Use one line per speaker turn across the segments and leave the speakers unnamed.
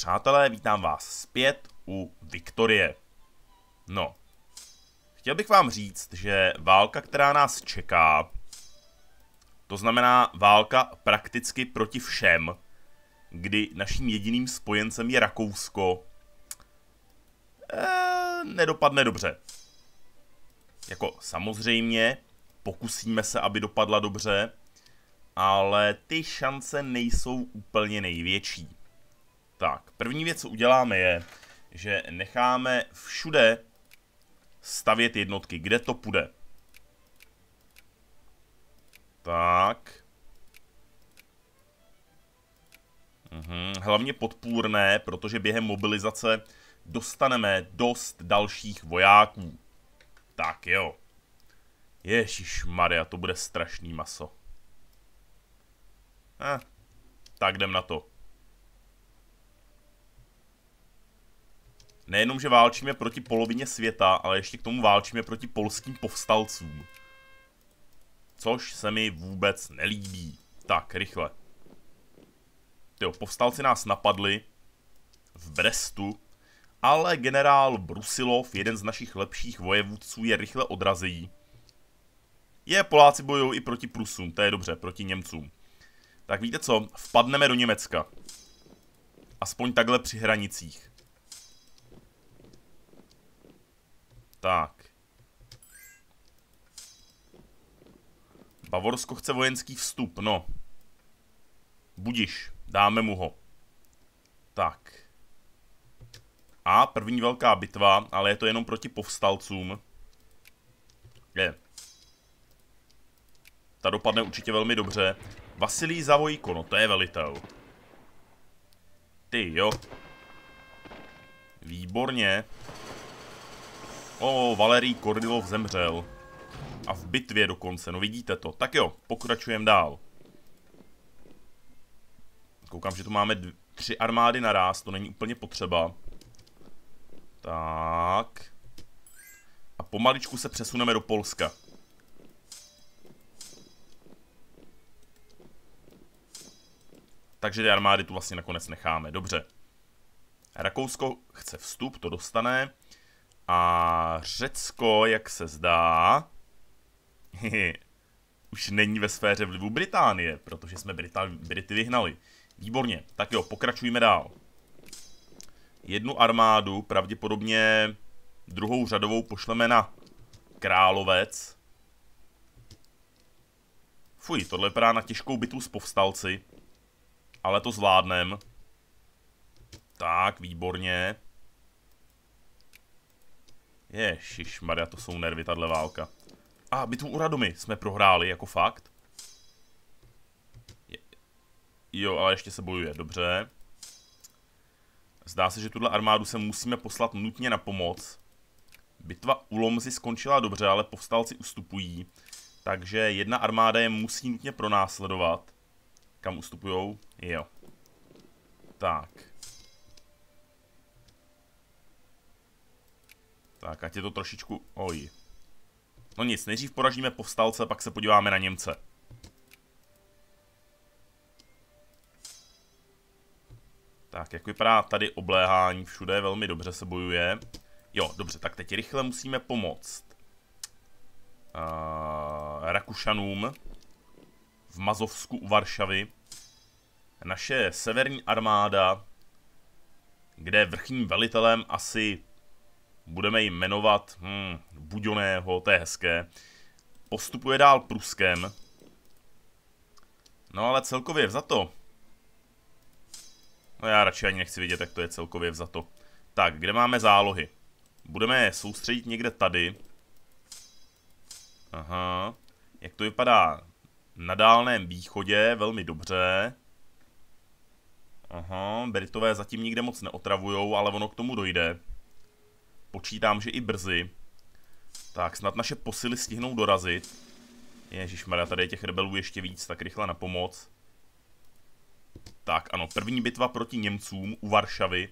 přátelé, vítám vás zpět u Viktorie. No, chtěl bych vám říct, že válka, která nás čeká, to znamená válka prakticky proti všem, kdy naším jediným spojencem je Rakousko, eh, nedopadne dobře. Jako samozřejmě, pokusíme se, aby dopadla dobře, ale ty šance nejsou úplně největší. Tak, první věc, co uděláme je, že necháme všude stavět jednotky, kde to půjde. Tak. Mhm, hlavně podpůrné, protože během mobilizace dostaneme dost dalších vojáků. Tak jo. Ježíš Maria, to bude strašný maso. Eh, tak jdem na to. Nejenom, že válčíme proti polovině světa, ale ještě k tomu válčíme proti polským povstalcům. Což se mi vůbec nelíbí. Tak, rychle. Tyjo, povstalci nás napadli v Brestu, ale generál Brusilov, jeden z našich lepších vojevůdců, je rychle odrazí. Je, Poláci bojují i proti Prusům, to je dobře, proti Němcům. Tak víte co, vpadneme do Německa. Aspoň takhle při hranicích. Tak. Bavorsko chce vojenský vstup, no. Budiš, dáme mu ho. Tak. A první velká bitva, ale je to jenom proti povstalcům. Je. Ta dopadne určitě velmi dobře. Vasilij Zavojko, no to je velitel. Ty jo. Výborně. O, Valerij Kordilov zemřel. A v bitvě dokonce, no vidíte to. Tak jo, pokračujeme dál. Koukám, že tu máme tři armády naraz, to není úplně potřeba. Tak. A pomaličku se přesuneme do Polska. Takže ty armády tu vlastně nakonec necháme. Dobře. Rakousko chce vstup, to dostane. A Řecko, jak se zdá, už není ve sféře vlivu Británie, protože jsme Brita Brity vyhnali. Výborně, tak jo, pokračujeme dál. Jednu armádu, pravděpodobně druhou řadovou, pošleme na Královec. Fuj, tohle vypadá na těžkou bitvu s povstalci. Ale to zvládnem. Tak, výborně. Ježiš, Maria, to jsou nervy, tahle válka. A bitvu u Radomy jsme prohráli, jako fakt. Jo, ale ještě se bojuje, dobře. Zdá se, že tuhle armádu se musíme poslat nutně na pomoc. Bitva u Lomzy skončila dobře, ale povstalci ustupují. Takže jedna armáda je musí nutně pronásledovat. Kam ustupujou? Jo. Tak. Tak, ať je to trošičku... Oj. No nic, nejdřív poražíme povstalce, pak se podíváme na Němce. Tak, jak vypadá tady obléhání všude, velmi dobře se bojuje. Jo, dobře, tak teď rychle musíme pomoct. Uh, Rakušanům v Mazovsku u Varšavy. Naše severní armáda, kde vrchním velitelem asi budeme jim jmenovat hmm, Buďoného, to je hezké, postupuje dál Pruskem. No ale celkově vzato. No já radši ani nechci vidět, jak to je celkově vzato. Tak, kde máme zálohy? Budeme je soustředit někde tady. Aha. Jak to vypadá na dálném východě, velmi dobře. Aha, Britové zatím nikde moc neotravujou, ale ono k tomu dojde. Počítám, že i brzy. Tak, snad naše posily stihnou dorazit. Ježišmarja, tady je těch rebelů ještě víc, tak rychle na pomoc. Tak, ano, první bitva proti Němcům u Varšavy.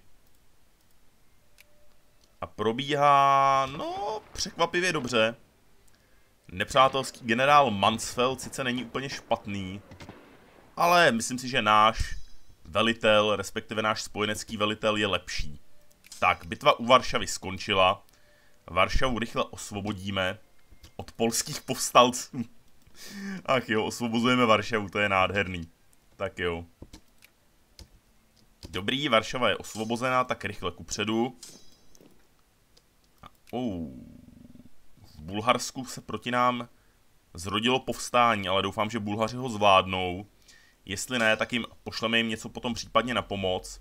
A probíhá, no, překvapivě dobře. Nepřátelský generál Mansfeld sice není úplně špatný, ale myslím si, že náš velitel, respektive náš spojenecký velitel je lepší. Tak, bitva u Varšavy skončila. Varšavu rychle osvobodíme od polských povstalců. Ach jo, osvobozujeme Varšavu, to je nádherný. Tak jo. Dobrý, Varšava je osvobozená, tak rychle kupředu. Oh. V Bulharsku se proti nám zrodilo povstání, ale doufám, že Bulhaři ho zvládnou. Jestli ne, tak jim pošleme jim něco potom případně na pomoc.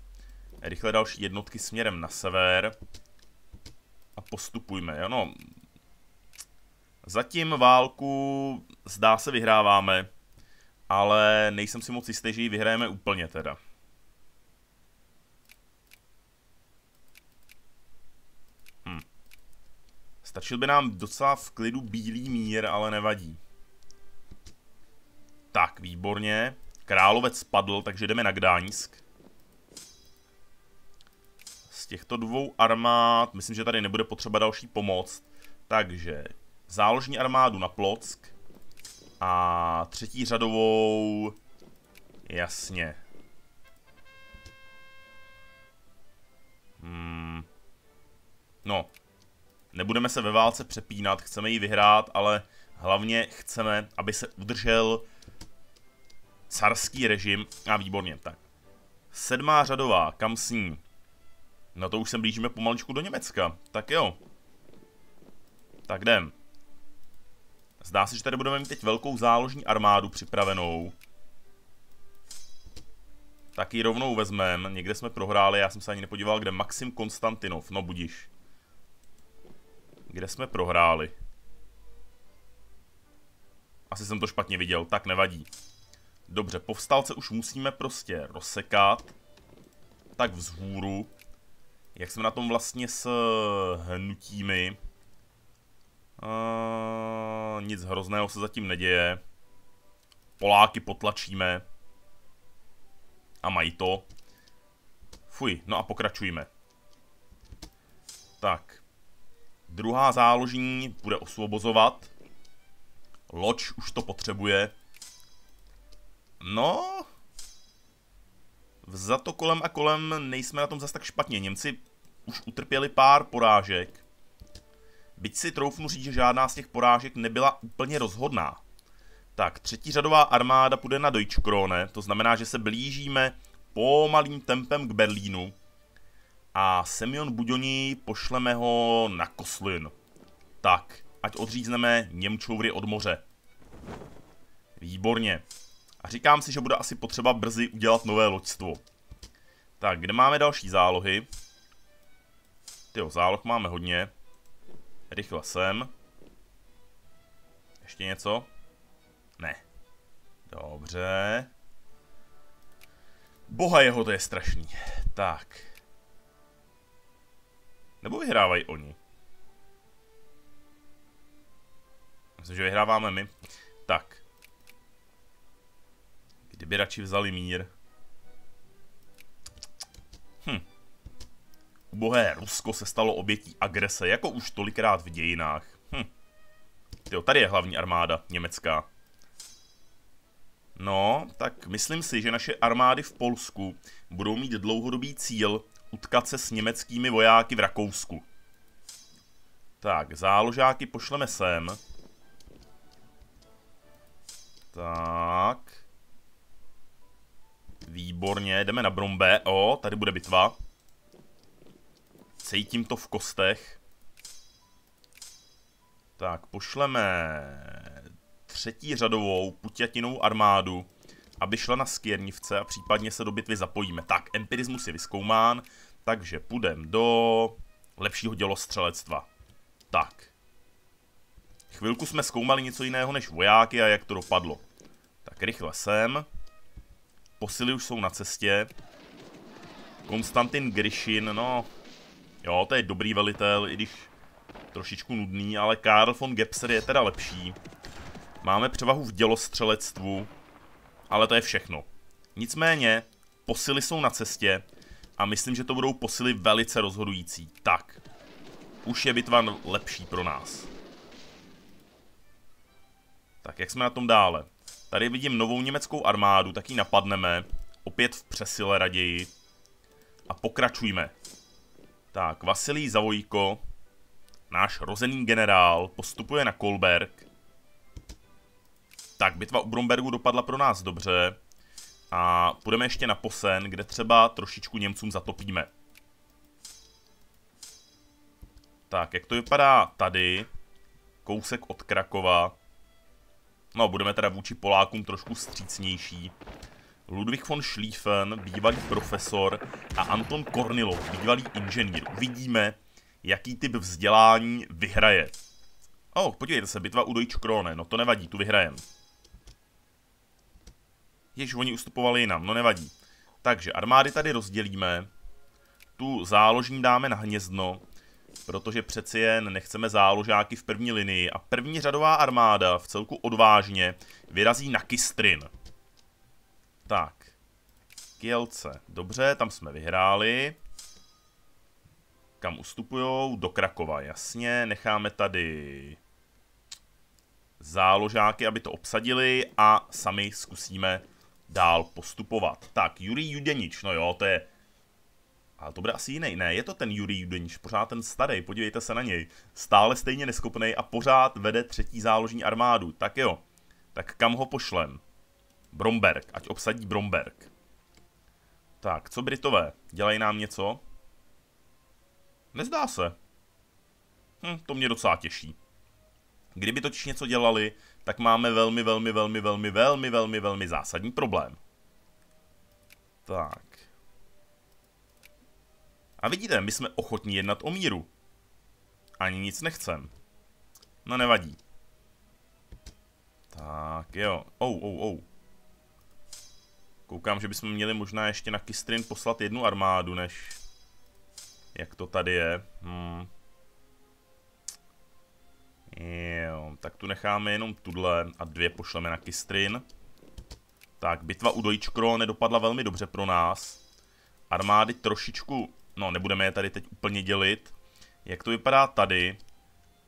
Rychle další jednotky směrem na sever. A postupujme, jo no. Zatím válku zdá se vyhráváme, ale nejsem si moc jistý, že ji vyhrajeme úplně teda. Hm. Stačil by nám docela v klidu bílý mír, ale nevadí. Tak, výborně. Královec spadl, takže jdeme na Gdaňsk. Těchto dvou armád, myslím, že tady nebude potřeba další pomoc. Takže záložní armádu na Plock a třetí řadovou, jasně. Hmm. No, nebudeme se ve válce přepínat, chceme ji vyhrát, ale hlavně chceme, aby se udržel carský režim. A výborně, tak. Sedmá řadová, kam s ní? No to už se blížíme pomaličku do Německa. Tak jo. Tak jdem. Zdá se, že tady budeme mít teď velkou záložní armádu připravenou. Tak ji rovnou vezmeme. Někde jsme prohráli, já jsem se ani nepodíval, kde Maxim Konstantinov. No budiš. Kde jsme prohráli? Asi jsem to špatně viděl, tak nevadí. Dobře, povstalce už musíme prostě rozsekat. Tak vzhůru. Jak jsme na tom vlastně s hnutími? Uh, nic hrozného se zatím neděje. Poláky potlačíme. A mají to. Fuj, no a pokračujeme. Tak. Druhá záložní bude osvobozovat. Loď už to potřebuje. No... Za to kolem a kolem nejsme na tom zas tak špatně. Němci už utrpěli pár porážek. Byť si troufnu říct, že žádná z těch porážek nebyla úplně rozhodná. Tak, třetí řadová armáda půjde na Krone, to znamená, že se blížíme pomalým tempem k Berlínu. A Semyon Buďoni pošleme ho na Koslin. Tak, ať odřízneme Němčouvry od moře. Výborně. Říkám si, že bude asi potřeba brzy udělat nové loďstvo. Tak, kde máme další zálohy? Tyjo, záloh máme hodně. Rychle sem. Ještě něco? Ne. Dobře. Boha jeho, to je strašný. Tak. Nebo vyhrávají oni? Myslím, že vyhráváme my. Tak. Kdyby radši vzali mír. Hm. Ubohé Rusko se stalo obětí agrese, jako už tolikrát v dějinách. Hm. Jo, tady je hlavní armáda německá. No, tak myslím si, že naše armády v Polsku budou mít dlouhodobý cíl utkat se s německými vojáky v Rakousku. Tak, záložáky pošleme sem. Tak. Výborně, jdeme na Brombe. O, tady bude bitva. Cítím to v kostech. Tak, pošleme třetí řadovou putětinou armádu, aby šla na Skěrnivce a případně se do bitvy zapojíme. Tak, empirismus je vyskoumán, takže půjdeme do lepšího dělostřelectva. Tak. Chvilku jsme zkoumali něco jiného než vojáky a jak to dopadlo. Tak rychle sem. Posily už jsou na cestě. Konstantin Grishin, no... Jo, to je dobrý velitel, i když trošičku nudný, ale Karl von Gebser je teda lepší. Máme převahu v dělostřelectvu, ale to je všechno. Nicméně, posily jsou na cestě a myslím, že to budou posily velice rozhodující. Tak, už je bitva lepší pro nás. Tak, jak jsme na tom dále? Tady vidím novou německou armádu, tak ji napadneme Opět v přesile raději. A pokračujme. Tak, Vasilij Zavojko, náš rozený generál, postupuje na Kolberg. Tak, bitva u Brombergu dopadla pro nás dobře. A půjdeme ještě na Posen, kde třeba trošičku Němcům zatopíme. Tak, jak to vypadá tady? Kousek od Krakova. No, budeme teda vůči Polákům trošku střícnější. Ludwig von Schlieffen, bývalý profesor, a Anton Kornilov, bývalý inženýr. Uvidíme, jaký typ vzdělání vyhraje. Oh, podívejte se, bitva u Deutsche Krone, no to nevadí, tu vyhrajem. Jež oni ustupovali jinam, no nevadí. Takže armády tady rozdělíme. Tu záložní dáme na hnězdno, protože přeci jen nechceme záložáky v první linii a první řadová armáda v celku odvážně vyrazí na Kistrin. Tak. Kielce. Dobře, tam jsme vyhráli. Kam ustupujou? Do Krakova, jasně. Necháme tady záložáky, aby to obsadili a sami zkusíme dál postupovat. Tak, Jurij Judenič, no jo, to je... Ale to bude asi jiný. Ne, je to ten Jurij Judenič, pořád ten starý, podívejte se na něj. Stále stejně neskopný a pořád vede třetí záložní armádu. Tak jo, tak kam ho pošlem? Bromberg, ať obsadí Bromberg. Tak, co Britové? Dělají nám něco? Nezdá se. Hm, to mě docela těší. Kdyby totiž něco dělali, tak máme velmi, velmi, velmi, velmi, velmi, velmi, velmi zásadní problém. Tak. A vidíte, my jsme ochotní jednat o míru. Ani nic nechcem. No nevadí. Tak jo. Oh, oh, oh. Koukám, že bychom měli možná ještě na Kistrin poslat jednu armádu, než jak to tady je. Hmm. Jo, tak tu necháme jenom tuhle a dvě pošleme na Kistrin. Tak, bitva u Dojčkro nedopadla velmi dobře pro nás. Armády trošičku, no nebudeme je tady teď úplně dělit. Jak to vypadá tady?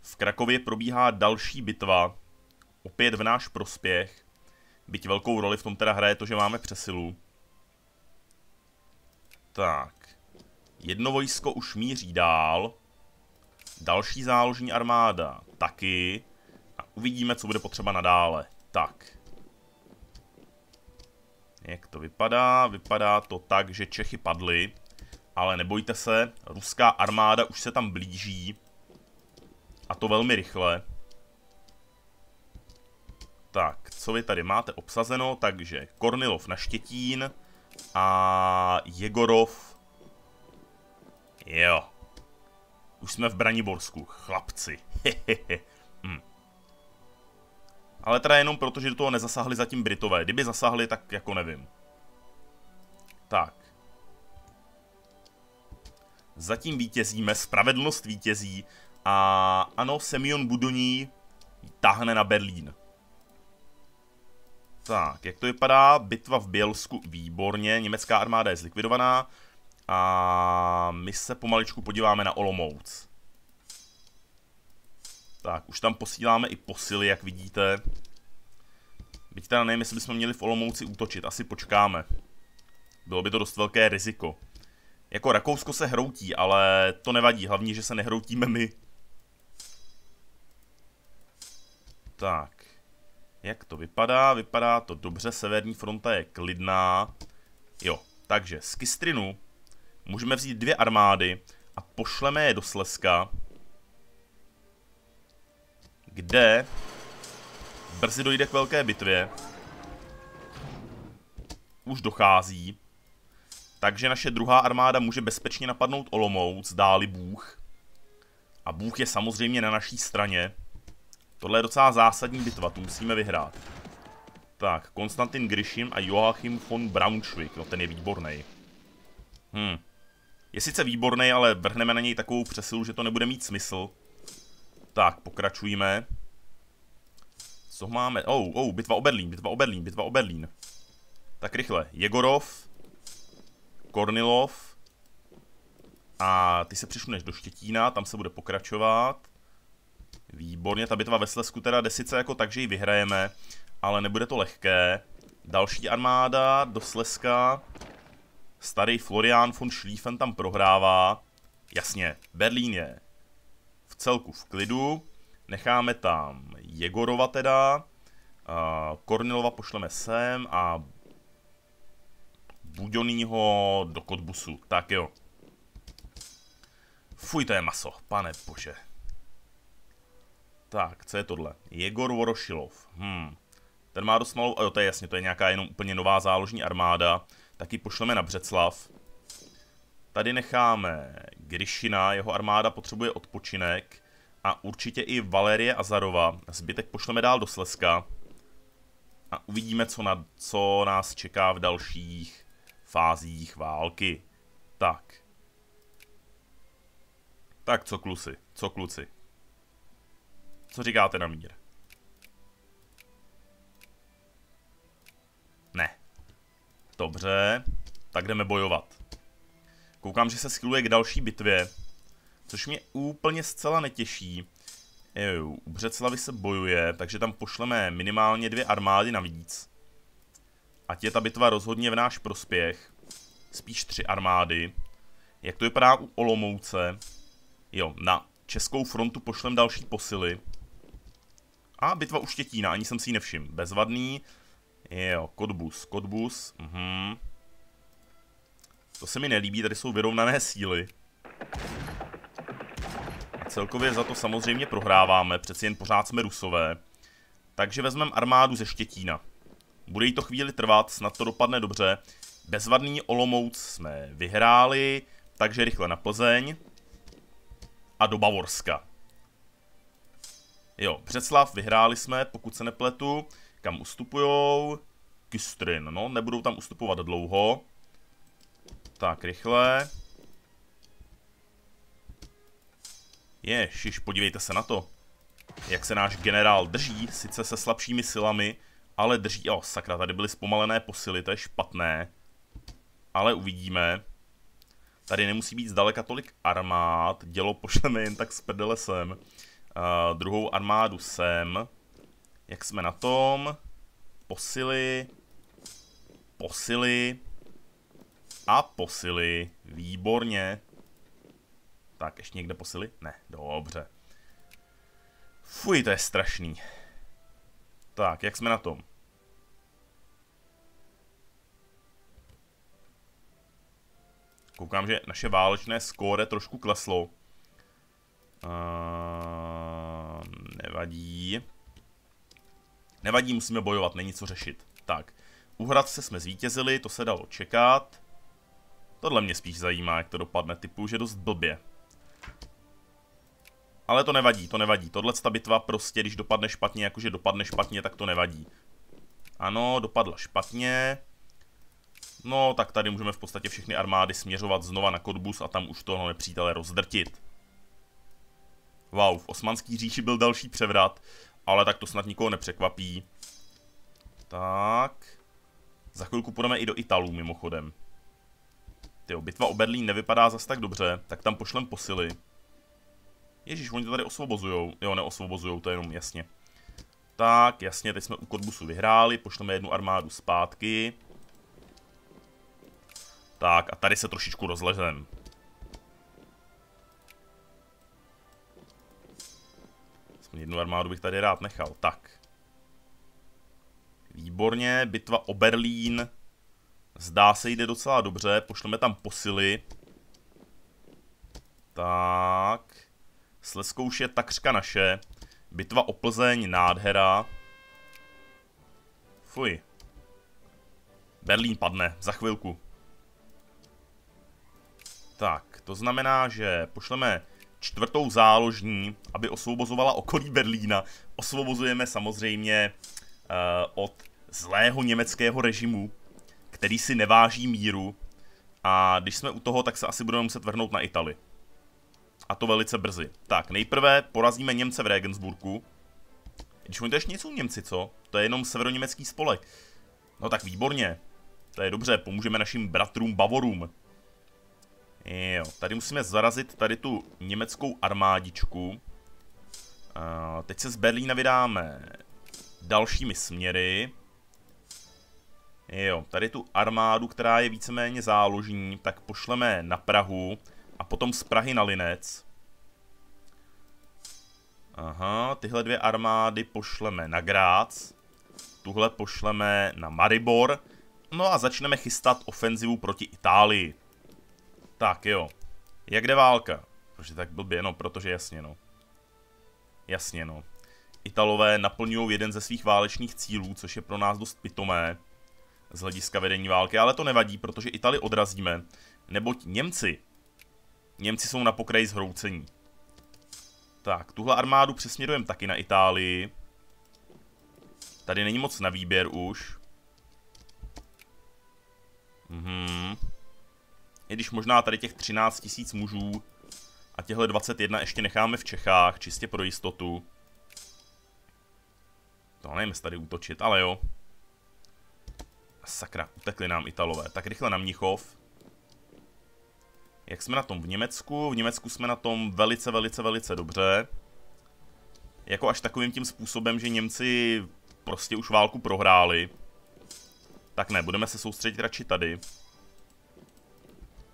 V Krakově probíhá další bitva, opět v náš prospěch. Byť velkou roli v tom teda hraje to, že máme přesilu. Tak. Jedno vojsko už míří dál. Další záložní armáda taky. A uvidíme, co bude potřeba nadále. Tak. Jak to vypadá? Vypadá to tak, že Čechy padly. Ale nebojte se, ruská armáda už se tam blíží. A to velmi rychle. Tak, co vy tady máte obsazeno? Takže Kornilov na Štětín a Jegorov. Jo. Už jsme v Braniborsku, chlapci. hm. Ale teda jenom proto, že do toho nezasáhli zatím Britové. Kdyby zasáhli, tak jako nevím. Tak. Zatím vítězíme, spravedlnost vítězí a ano, Semyon Budoní táhne na Berlín. Tak, jak to vypadá? Bitva v Bělsku, výborně, německá armáda je zlikvidovaná a my se pomaličku podíváme na Olomouc. Tak, už tam posíláme i posily, jak vidíte. Byť teda nevím, jestli bychom měli v Olomouci útočit, asi počkáme. Bylo by to dost velké riziko. Jako Rakousko se hroutí, ale to nevadí, hlavně, že se nehroutíme my. Tak. Jak to vypadá? Vypadá to dobře, severní fronta je klidná. Jo, takže z Kistrinu můžeme vzít dvě armády a pošleme je do Sleska, kde brzy dojde k velké bitvě. Už dochází. Takže naše druhá armáda může bezpečně napadnout Olomouc, dáli Bůh. A Bůh je samozřejmě na naší straně. Tohle je docela zásadní bitva, tu musíme vyhrát. Tak, Konstantin Grishim a Joachim von Braunschweig, no ten je výborný. Hm. Je sice výborný, ale vrhneme na něj takovou přesilu, že to nebude mít smysl. Tak, pokračujeme. Co máme? Oh, oh, bitva o Berlín, bitva o Berlín, bitva o Berlín. Tak rychle. Jegorov, Kornilov a ty se přišuneš do Štětína, tam se bude pokračovat. Výborně, ta bitva ve Slesku teda jde sice jako tak, že ji vyhrajeme, ale nebude to lehké. Další armáda do Slezska. Starý Florian von Schlieffen tam prohrává. Jasně, Berlín je v celku v klidu. Necháme tam Jegorova teda. Kornilova pošleme sem a Buďonýho do Kotbusu. Tak jo. Fuj, to je maso, pane bože. Tak, co je tohle? Jegor Vorošilov. Hmm. Ten má dost malou, jo, to je jasně, to je nějaká jenom úplně nová záložní armáda. Taky pošleme na Břeclav. Tady necháme Gryšina, jeho armáda potřebuje odpočinek. A určitě i Valerie Azarova. Zbytek pošleme dál do Slezska. A uvidíme, co, na, co nás čeká v dalších fázích války. Tak. Tak co kluci, co kluci. Co říkáte na mír? Ne. Dobře, tak jdeme bojovat. Koukám, že se skilluje k další bitvě, což mě úplně zcela netěší. Jo, u Břeclavy se bojuje, takže tam pošleme minimálně dvě armády navíc. Ať je ta bitva rozhodně v náš prospěch. Spíš tři armády. Jak to vypadá u Olomouce? Jo, na českou frontu pošlem další posily. A bitva u Štětína, ani jsem si ji nevšiml. Bezvadný. Jo, Kodbus, Kodbus. Mhm. To se mi nelíbí, tady jsou vyrovnané síly. A celkově za to samozřejmě prohráváme, přeci jen pořád jsme rusové. Takže vezmeme armádu ze Štětína. Bude jí to chvíli trvat, snad to dopadne dobře. Bezvadný Olomouc jsme vyhráli, takže rychle na Plzeň. A do Bavorska. Jo, Břeclav vyhráli jsme, pokud se nepletu. Kam ustupujou? Kystrin, no, nebudou tam ustupovat dlouho. Tak, rychle. Ježiš, podívejte se na to. Jak se náš generál drží, sice se slabšími silami, ale drží... O, sakra, tady byly zpomalené posily, to je špatné. Ale uvidíme. Tady nemusí být zdaleka tolik armád, dělo pošleme jen tak z prdele sem. Uh, druhou armádu sem. Jak jsme na tom? Posily. Posily. A posily. Výborně. Tak, ještě někde posily? Ne, dobře. Fuj, to je strašný. Tak, jak jsme na tom? Koukám, že naše válečné skóre trošku kleslo. Uh, nevadí. Nevadí, musíme bojovat, není co řešit. Tak, u Hradce jsme zvítězili, to se dalo čekat. Tohle mě spíš zajímá, jak to dopadne, typu, že dost blbě. Ale to nevadí, to nevadí. Tohle ta bitva prostě, když dopadne špatně, jakože dopadne špatně, tak to nevadí. Ano, dopadla špatně. No, tak tady můžeme v podstatě všechny armády směřovat znova na Kodbus a tam už toho nepřítele rozdrtit. Wow, v osmanský říši byl další převrat, ale tak to snad nikoho nepřekvapí. Tak. Za chvilku půjdeme i do Italů mimochodem. Tyjo, bitva o Berlín nevypadá zas tak dobře, tak tam pošlem posily. Ježíš, oni to tady osvobozujou. Jo, neosvobozujou, to je jenom jasně. Tak, jasně, teď jsme u Kodbusu vyhráli, pošleme jednu armádu zpátky. Tak, a tady se trošičku rozlezem. Jednu armádu bych tady rád nechal. Tak. Výborně, bitva o Berlín. Zdá se jde docela dobře, pošleme tam posily. Tak. Slezko už je takřka naše. Bitva o Plzeň, nádhera. Fuj. Berlín padne, za chvilku. Tak, to znamená, že pošleme čtvrtou záložní, aby osvobozovala okolí Berlína. Osvobozujeme samozřejmě uh, od zlého německého režimu, který si neváží míru. A když jsme u toho, tak se asi budeme muset vrhnout na Itali. A to velice brzy. Tak, nejprve porazíme Němce v Regensburgu. Když oni to ještě něco Němci, co? To je jenom severoněmecký spolek. No tak výborně. To je dobře, pomůžeme našim bratrům Bavorům. Jo, tady musíme zarazit tady tu německou armádičku. Uh, teď se z Berlína vydáme dalšími směry. Jo, tady tu armádu, která je víceméně záložní, tak pošleme na Prahu a potom z Prahy na Linec. Aha, tyhle dvě armády pošleme na Grác. Tuhle pošleme na Maribor. No a začneme chystat ofenzivu proti Itálii. Tak jo. Jak jde válka? Protože tak blbě, no, protože jasně, no. Jasně, no. Italové naplňují jeden ze svých válečných cílů, což je pro nás dost pitomé z hlediska vedení války, ale to nevadí, protože Itali odrazíme, neboť Němci, Němci jsou na pokraji zhroucení. Tak, tuhle armádu přesměrujeme taky na Itálii. Tady není moc na výběr už. Mhm. I když možná tady těch 13 tisíc mužů a těhle 21 ještě necháme v Čechách, čistě pro jistotu. To nevím, tady útočit, ale jo. Sakra, utekli nám Italové. Tak rychle na Mnichov. Jak jsme na tom v Německu? V Německu jsme na tom velice, velice, velice dobře. Jako až takovým tím způsobem, že Němci prostě už válku prohráli. Tak ne, budeme se soustředit radši tady.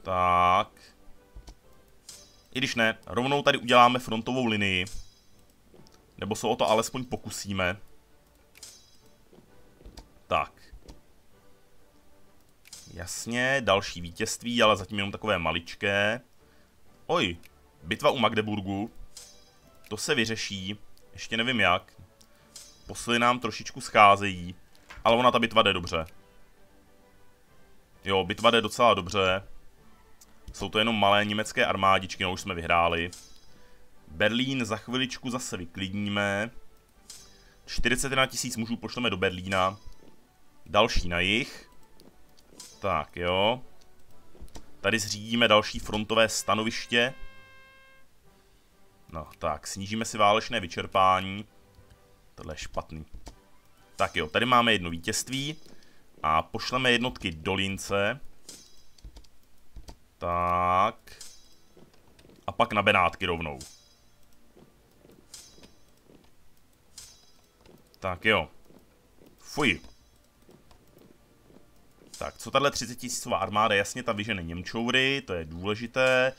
Tak. I když ne, rovnou tady uděláme frontovou linii. Nebo se o to alespoň pokusíme. Tak. Jasně, další vítězství, ale zatím jenom takové maličké. Oj, bitva u Magdeburgu. To se vyřeší, ještě nevím jak. Posly nám trošičku scházejí, ale ona ta bitva jde dobře. Jo, bitva jde docela dobře. Jsou to jenom malé německé armádičky, no už jsme vyhráli. Berlín za chviličku zase vyklidníme. 41 tisíc mužů pošleme do Berlína. Další na jich. Tak jo. Tady zřídíme další frontové stanoviště. No tak, snížíme si válečné vyčerpání. Tohle je špatný. Tak jo, tady máme jedno vítězství. A pošleme jednotky do Lince. Tak. A pak na Benátky rovnou. Tak jo. Fuj. Tak, co tahle 30 tisícová armáda, jasně ta vyžene Němčoury, to je důležité.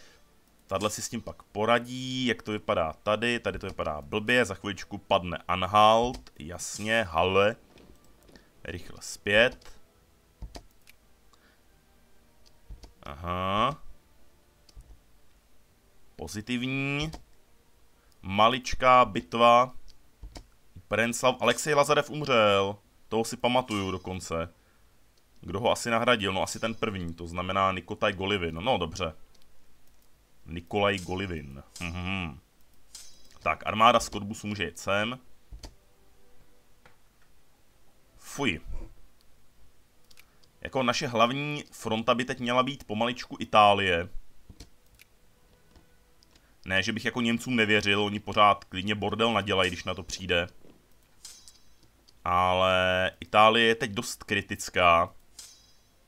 Tadle si s tím pak poradí, jak to vypadá tady, tady to vypadá blbě, za chviličku padne Anhalt, jasně, Halle. Rychle zpět. Aha. Pozitivní. Maličká bitva. Prenslav, Alexej Lazarev umřel. Toho si pamatuju dokonce. Kdo ho asi nahradil? No asi ten první, to znamená Nikotaj Golivin. No dobře. Nikolaj Golivin. Mhm. Tak, armáda z Kodbusu může jet sem. Fuj. Jako naše hlavní fronta by teď měla být pomaličku Itálie. Ne, že bych jako Němcům nevěřil, oni pořád klidně bordel nadělají, když na to přijde. Ale Itálie je teď dost kritická.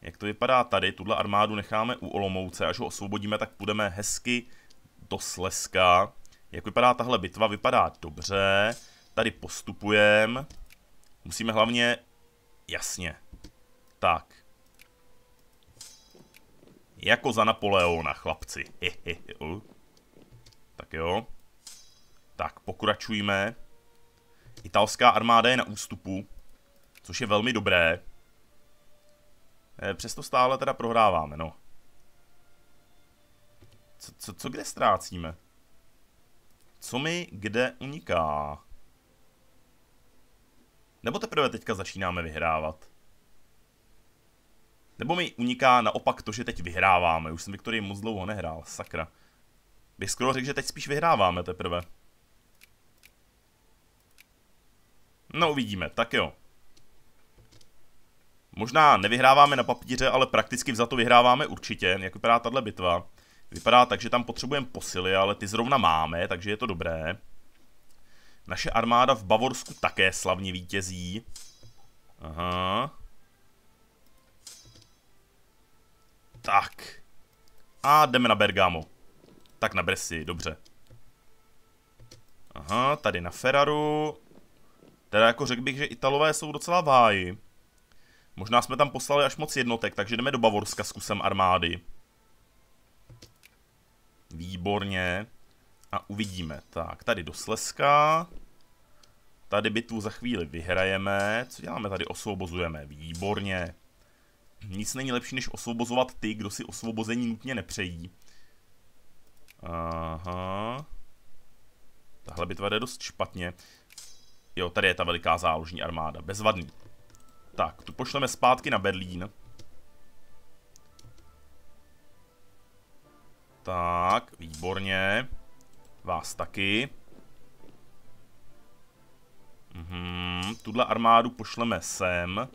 Jak to vypadá tady, tuhle armádu necháme u Olomouce, až ho osvobodíme, tak půjdeme hezky do Slezska. Jak vypadá tahle bitva? Vypadá dobře. Tady postupujeme. Musíme hlavně... Jasně. Tak. Jako za Napoleona, chlapci. tak jo. Tak, pokračujeme. Italská armáda je na ústupu, což je velmi dobré. Eh, přesto stále teda prohráváme, no. Co, co, co kde ztrácíme? Co mi kde uniká? Nebo teprve teďka začínáme vyhrávat? Nebo mi uniká naopak to, že teď vyhráváme. Už jsem Viktorii moc dlouho nehrál, sakra. Bych skoro řekl, že teď spíš vyhráváme teprve. No uvidíme, tak jo. Možná nevyhráváme na papíře, ale prakticky za to vyhráváme určitě, jak vypadá tahle bitva. Vypadá tak, že tam potřebujeme posily, ale ty zrovna máme, takže je to dobré. Naše armáda v Bavorsku také slavně vítězí. Aha. Tak. A jdeme na Bergamo. Tak na Bresci, dobře. Aha, tady na Ferraru. Teda jako řekl bych, že Italové jsou docela váji. Možná jsme tam poslali až moc jednotek, takže jdeme do Bavorska s kusem armády. Výborně. A uvidíme. Tak, tady do Slezska. Tady bitvu za chvíli vyhrajeme. Co děláme tady? Osvobozujeme. Výborně. Nic není lepší, než osvobozovat ty, kdo si osvobození nutně nepřejí. Aha. Tahle bitva jde dost špatně. Jo, tady je ta veliká záložní armáda. Bezvadný. Tak, tu pošleme zpátky na Berlín. Tak, výborně. Vás taky. Mhm, tuhle armádu pošleme sem.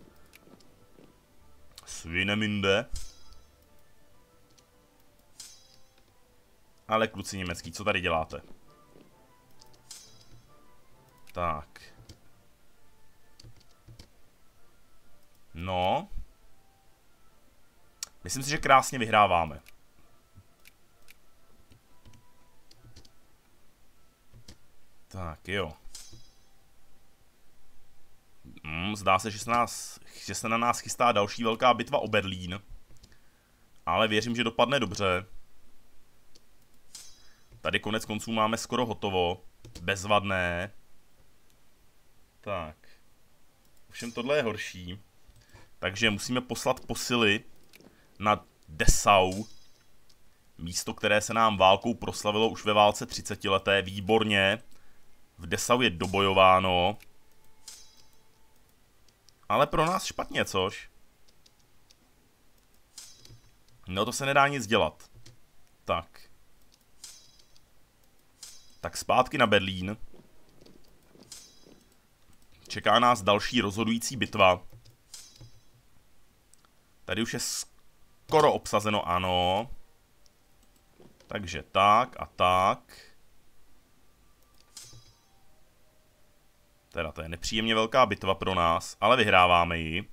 Svineminde. Ale kluci německý, co tady děláte? Tak. No. Myslím si, že krásně vyhráváme. Tak jo. Hmm, zdá se, že se, nás, že se na nás chystá další velká bitva o Berlín. Ale věřím, že dopadne dobře. Tady konec konců máme skoro hotovo. Bezvadné. Tak. Ovšem tohle je horší. Takže musíme poslat posily na Dessau. Místo, které se nám válkou proslavilo už ve válce 30 leté. Výborně. V Dessau je dobojováno. Ale pro nás špatně, což? No to se nedá nic dělat. Tak. Tak zpátky na Berlín. Čeká nás další rozhodující bitva. Tady už je skoro obsazeno, ano. Takže tak a tak. Teda to je nepříjemně velká bitva pro nás, ale vyhráváme ji.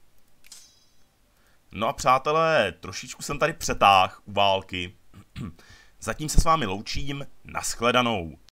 No a přátelé, trošičku jsem tady přetáh u války. Zatím se s vámi loučím, naschledanou.